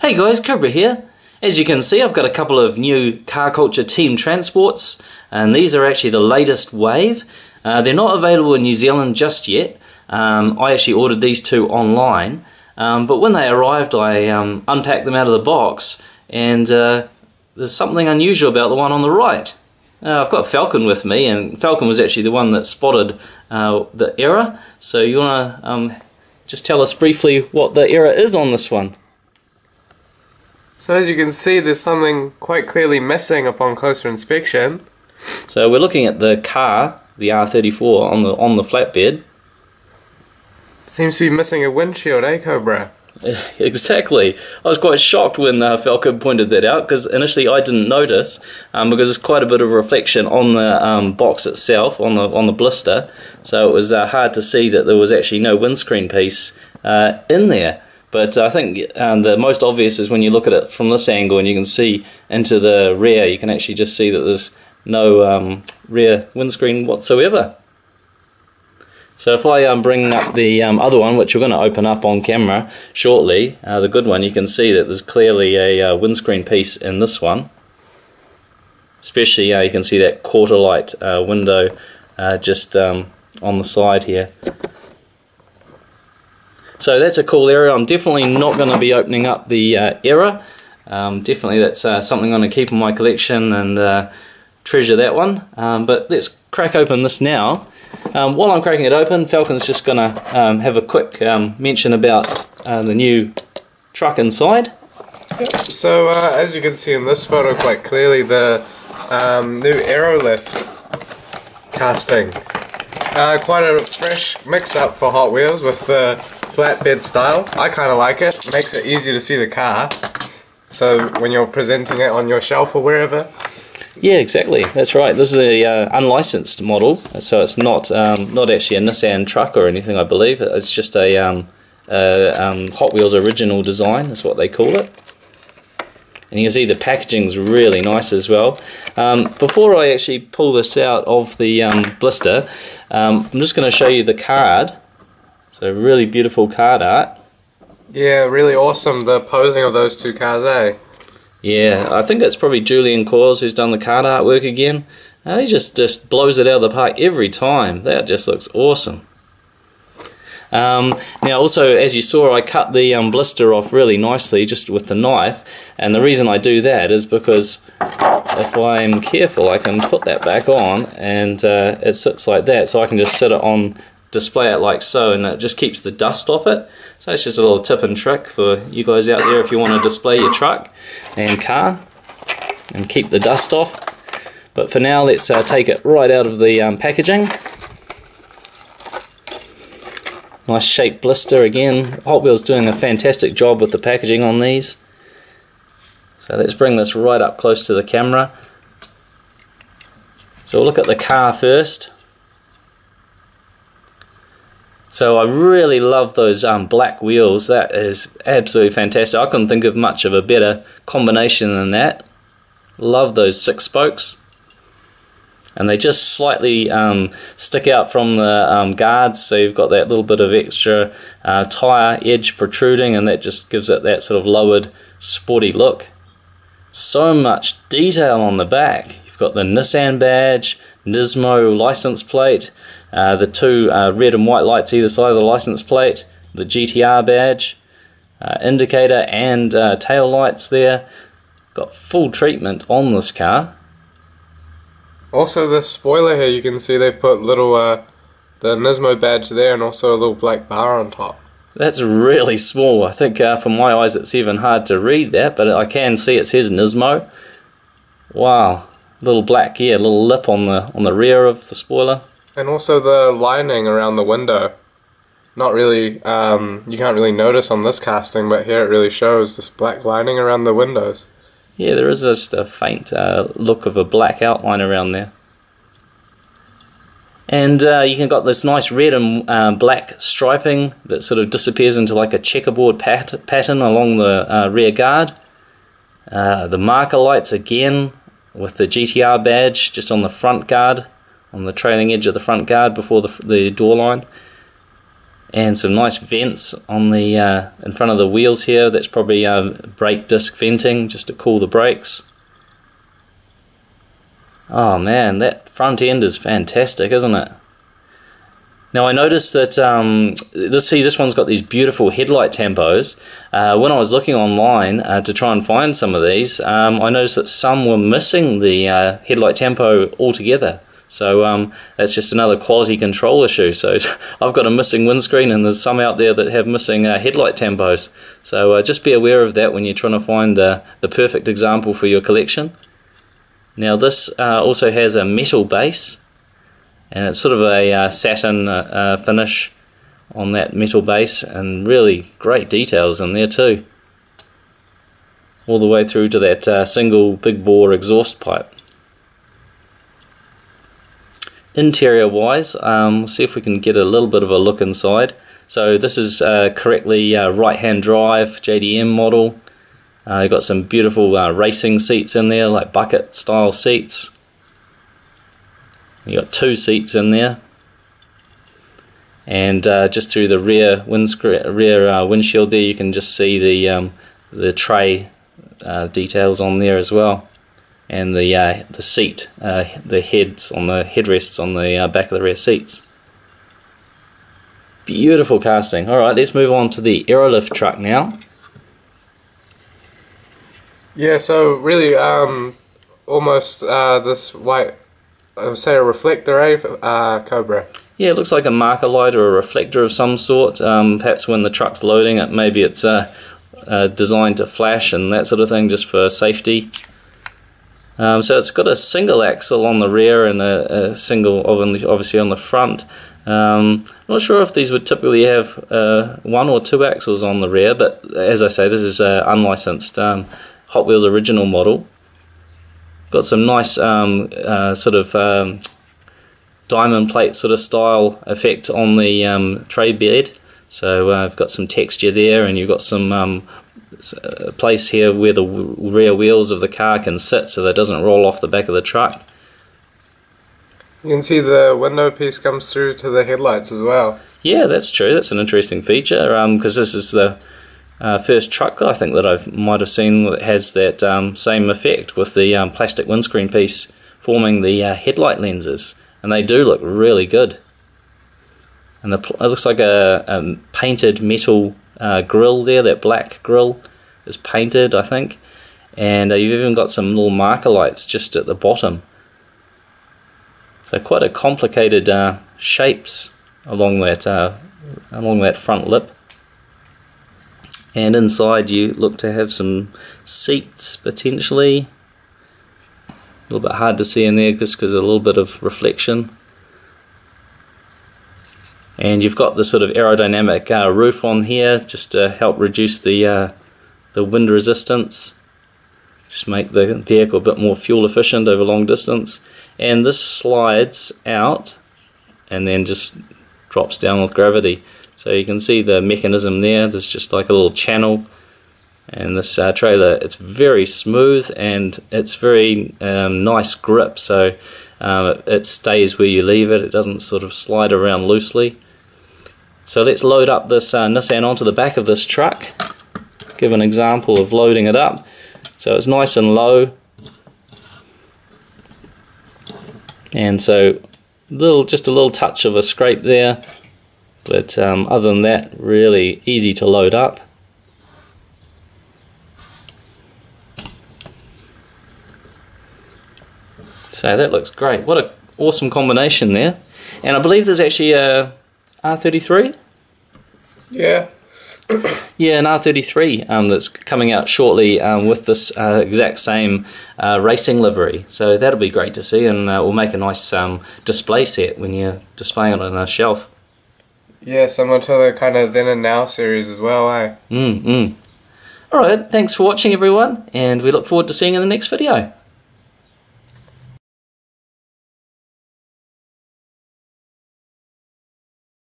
Hey guys, Cobra here. As you can see, I've got a couple of new Car Culture Team transports, and these are actually the latest wave. Uh, they're not available in New Zealand just yet. Um, I actually ordered these two online, um, but when they arrived, I um, unpacked them out of the box, and uh, there's something unusual about the one on the right. Uh, I've got Falcon with me, and Falcon was actually the one that spotted uh, the error. So you want to um, just tell us briefly what the error is on this one? So as you can see, there's something quite clearly missing upon closer inspection. So we're looking at the car, the R34, on the on the flatbed. Seems to be missing a windshield, eh, Cobra? Exactly. I was quite shocked when uh, Falcon pointed that out because initially I didn't notice um, because there's quite a bit of reflection on the um, box itself, on the on the blister. So it was uh, hard to see that there was actually no windscreen piece uh, in there. But I think um, the most obvious is when you look at it from this angle and you can see into the rear, you can actually just see that there's no um, rear windscreen whatsoever. So if I um, bring up the um, other one, which we're going to open up on camera shortly, uh, the good one, you can see that there's clearly a uh, windscreen piece in this one. Especially uh, you can see that quarter light uh, window uh, just um, on the side here. So that's a cool area. I'm definitely not going to be opening up the uh, error. Um, definitely that's uh, something I'm going to keep in my collection and uh, treasure that one. Um, but let's crack open this now. Um, while I'm cracking it open, Falcon's just going to um, have a quick um, mention about uh, the new truck inside. So uh, as you can see in this photo quite clearly, the um, new Aerolift casting. Uh, quite a fresh mix-up for Hot Wheels with the flatbed style. I kind of like it. Makes it easy to see the car. So when you're presenting it on your shelf or wherever. Yeah, exactly. That's right. This is a uh, unlicensed model, so it's not um, not actually a Nissan truck or anything. I believe it's just a, um, um, Hot Wheels original design. Is what they call it. And you can see the packaging's really nice as well. Um, before I actually pull this out of the um, blister, um, I'm just going to show you the card so really beautiful card art. Yeah, really awesome the posing of those two cars, eh? Yeah, I think it's probably Julian Coils who's done the card artwork again. And he just, just blows it out of the park every time. That just looks awesome. Um, now also, as you saw, I cut the um, blister off really nicely just with the knife. And the reason I do that is because if I'm careful, I can put that back on and uh, it sits like that. So I can just sit it on display it like so and it just keeps the dust off it. So it's just a little tip and trick for you guys out there if you want to display your truck and car and keep the dust off. But for now let's uh, take it right out of the um, packaging. Nice shaped blister again. Hot Wheels doing a fantastic job with the packaging on these. So let's bring this right up close to the camera. So we'll look at the car first. So I really love those um, black wheels. That is absolutely fantastic. I couldn't think of much of a better combination than that. Love those six spokes. And they just slightly um, stick out from the um, guards, so you've got that little bit of extra uh, tyre edge protruding, and that just gives it that sort of lowered, sporty look. So much detail on the back. You've got the Nissan badge, Nismo license plate, uh, the two uh, red and white lights either side of the license plate, the GTR badge, uh, indicator and uh, tail lights there. Got full treatment on this car. Also the spoiler here, you can see they've put little uh, the Nismo badge there and also a little black bar on top. That's really small. I think uh, for my eyes it's even hard to read that, but I can see it says Nismo. Wow, little black yeah, little lip on the on the rear of the spoiler. And also the lining around the window. Not really, um, you can't really notice on this casting, but here it really shows this black lining around the windows. Yeah, there is just a faint uh, look of a black outline around there. And uh, you can got this nice red and uh, black striping that sort of disappears into like a checkerboard pat pattern along the uh, rear guard. Uh, the marker lights again with the GTR badge just on the front guard on the trailing edge of the front guard before the, the door line. and some nice vents on the uh, in front of the wheels here. That's probably um, brake disc venting just to cool the brakes. Oh man, that front end is fantastic, isn't it? Now I noticed that um, this see this one's got these beautiful headlight tampos. Uh, when I was looking online uh, to try and find some of these, um, I noticed that some were missing the uh, headlight tampo altogether. So um, that's just another quality control issue. So I've got a missing windscreen, and there's some out there that have missing uh, headlight tampos. So uh, just be aware of that when you're trying to find uh, the perfect example for your collection. Now this uh, also has a metal base, and it's sort of a uh, satin uh, finish on that metal base, and really great details in there too. All the way through to that single big bore exhaust pipe. Interior wise, um, we'll see if we can get a little bit of a look inside. So this is uh, correctly uh, right hand drive JDM model. Uh, you've got some beautiful uh, racing seats in there, like bucket style seats. You got two seats in there, and uh, just through the rear windscreen, rear uh, windshield there, you can just see the um, the tray details on there as well and the uh, the seat, uh, the heads on the headrests on the uh, back of the rear seats. Beautiful casting. All right, let's move on to the Aerolift truck now. Yeah, so really, um, almost uh, this white, I would say a reflector, eh, uh, Cobra. Yeah, it looks like a marker light or a reflector of some sort. Um, perhaps when the truck's loading it, maybe it's uh, uh, designed to flash and that sort of thing, just for safety. Um, so it's got a single axle on the rear and a, a single obviously on the front. Um, not sure if these would typically have uh, one or two axles on the rear, but as I say, this is an unlicensed um, Hot Wheels original model. Got some nice um, uh, sort of um, diamond plate sort of style effect on the um, tray bed. So uh, I've got some texture there, and you've got some a place here where the rear wheels of the car can sit so that it doesn't roll off the back of the truck. You can see the window piece comes through to the headlights as well. Yeah, that's true. That's an interesting feature because um, this is the uh, first truck I think that I might have seen that has that um, same effect with the um, plastic windscreen piece forming the uh, headlight lenses, and they do look really good. And the, it looks like a, a painted metal uh, grill there, that black grill is painted, I think. And uh, you've even got some little marker lights just at the bottom. So quite a complicated uh, shapes along that uh, along that front lip. And inside you look to have some seats potentially. A little bit hard to see in there just because of a little bit of reflection and you've got the sort of aerodynamic uh, roof on here just to help reduce the uh, the wind resistance just make the vehicle a bit more fuel efficient over long distance. And this slides out and then just drops down with gravity. So you can see the mechanism there. There's just like a little channel. And this uh, trailer it's very smooth and it's very um, nice grip. So um, it stays where you leave it. It doesn't sort of slide around loosely. So let's load up this uh, Nissan onto the back of this truck. Give an example of loading it up. So it's nice and low. And so little, just a little touch of a scrape there. But um, other than that, really easy to load up. So that looks great. What an awesome combination there. And I believe there's actually a R33? Yeah. yeah, an R33 um, that's coming out shortly um, with this uh, exact same uh, racing livery. So that'll be great to see, and uh, we'll make a nice um, display set when you're displaying it on a shelf. Yeah, similar to the kind of then and now series as well, eh? Mm, mm. All right, thanks for watching, everyone, and we look forward to seeing you in the next video.